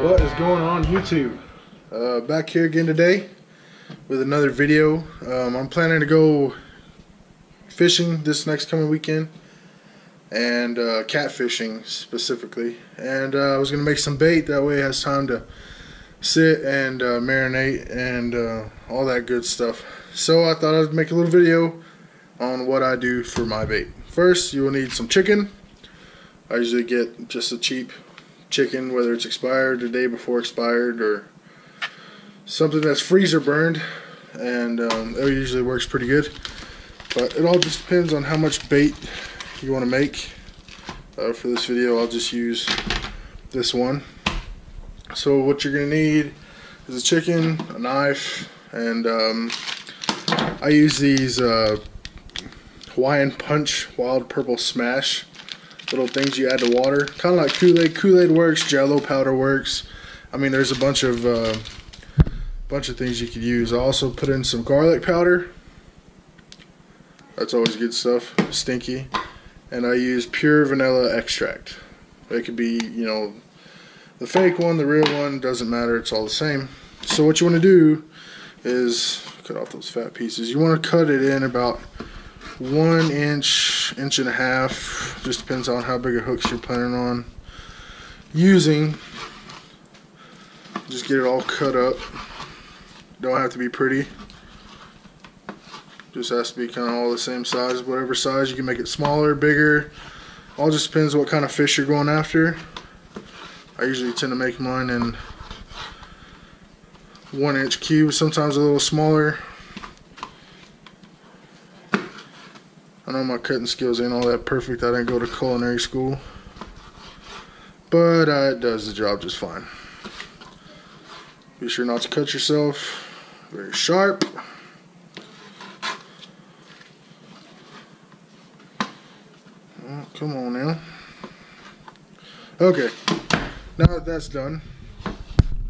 What is going on YouTube? Uh, back here again today with another video. Um, I'm planning to go fishing this next coming weekend and uh, catfishing specifically. And uh, I was going to make some bait that way it has time to sit and uh, marinate and uh, all that good stuff. So I thought I'd make a little video on what I do for my bait. First, you will need some chicken. I usually get just a cheap chicken, whether it's expired the day before expired or something that's freezer burned, and um, it usually works pretty good. But it all just depends on how much bait you want to make. Uh, for this video, I'll just use this one. So what you're gonna need is a chicken, a knife, and um, I use these uh, Hawaiian Punch Wild Purple Smash little things you add to water. Kind of like Kool-Aid. Kool-Aid works. Jello powder works. I mean, there's a bunch of uh, bunch of things you could use. I also put in some garlic powder. That's always good stuff. Stinky. And I use pure vanilla extract. It could be, you know, the fake one, the real one, doesn't matter. It's all the same. So what you want to do is cut off those fat pieces. You want to cut it in about one inch, inch and a half, just depends on how big a hooks you're planning on using. Just get it all cut up. Don't have to be pretty. Just has to be kind of all the same size, whatever size. You can make it smaller, bigger. All just depends what kind of fish you're going after. I usually tend to make mine in one inch cubes, sometimes a little smaller. I know my cutting skills ain't all that perfect. I didn't go to culinary school. But uh, it does the job just fine. Be sure not to cut yourself. Very sharp. Oh, come on now. Okay. Now that that's done,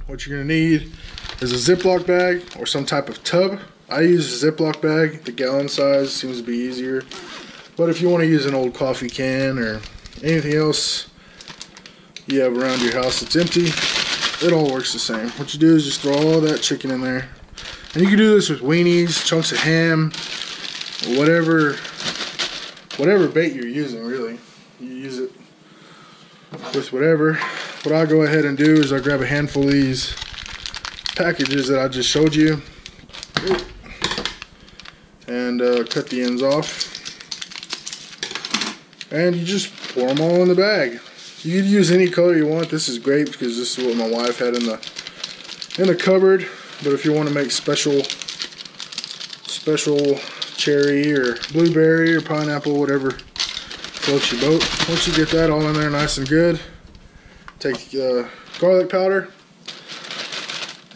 what you're going to need is a Ziploc bag or some type of tub. I use a Ziploc bag. The gallon size seems to be easier. But if you want to use an old coffee can or anything else you have around your house that's empty, it all works the same. What you do is just throw all that chicken in there. And you can do this with weenies, chunks of ham, whatever whatever bait you're using really. You use it with whatever. What I go ahead and do is I grab a handful of these packages that I just showed you and uh, cut the ends off. And you just pour them all in the bag. You can use any color you want. This is great because this is what my wife had in the in the cupboard. But if you want to make special special cherry or blueberry or pineapple, whatever floats your boat. Once you get that all in there nice and good, take uh, garlic powder.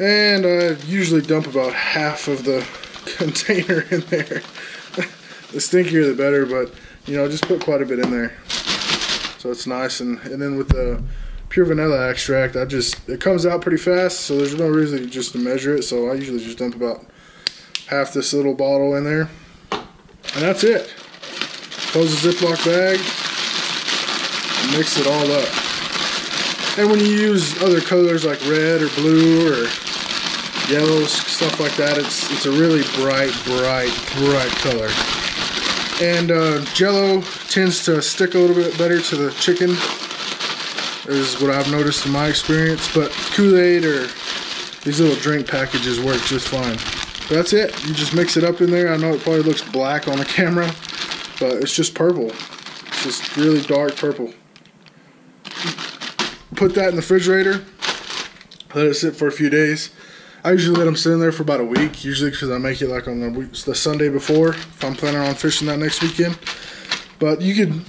And I usually dump about half of the container in there. the stinkier the better, but you know, I just put quite a bit in there. So it's nice. And, and then with the pure vanilla extract, I just, it comes out pretty fast, so there's no reason just to measure it. So I usually just dump about half this little bottle in there. And that's it. Close the Ziploc bag, mix it all up. And when you use other colors like red or blue or yellows, stuff like that, it's it's a really bright, bright, bright color. And uh, Jello tends to stick a little bit better to the chicken, is what I've noticed in my experience. But Kool-Aid or these little drink packages work just fine. That's it. You just mix it up in there. I know it probably looks black on the camera, but it's just purple. It's just really dark purple. Put that in the refrigerator. Let it sit for a few days. I usually let them sit in there for about a week, usually because I make it like on the, week, the Sunday before, if I'm planning on fishing that next weekend. But you could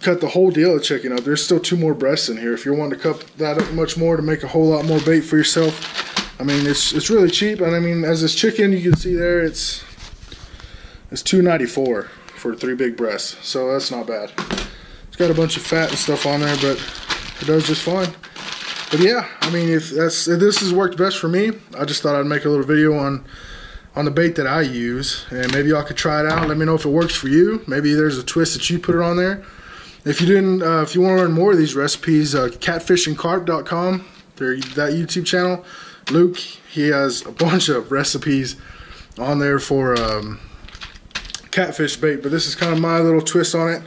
cut the whole deal of chicken up. There's still two more breasts in here. If you're wanting to cut that up much more to make a whole lot more bait for yourself, I mean, it's it's really cheap. And I mean, as this chicken, you can see there, it's it's 2.94 for three big breasts. So that's not bad. It's got a bunch of fat and stuff on there, but it does just fine. But yeah, I mean, if that's if this has worked best for me, I just thought I'd make a little video on on the bait that I use, and maybe y'all could try it out. Let me know if it works for you. Maybe there's a twist that you put it on there. If you didn't, uh, if you want to learn more of these recipes, uh, catfishandcarp.com their that YouTube channel. Luke, he has a bunch of recipes on there for um, catfish bait, but this is kind of my little twist on it.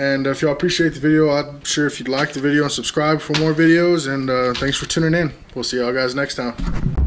And if y'all appreciate the video, I'm sure if you'd like the video and subscribe for more videos. And uh, thanks for tuning in. We'll see y'all guys next time.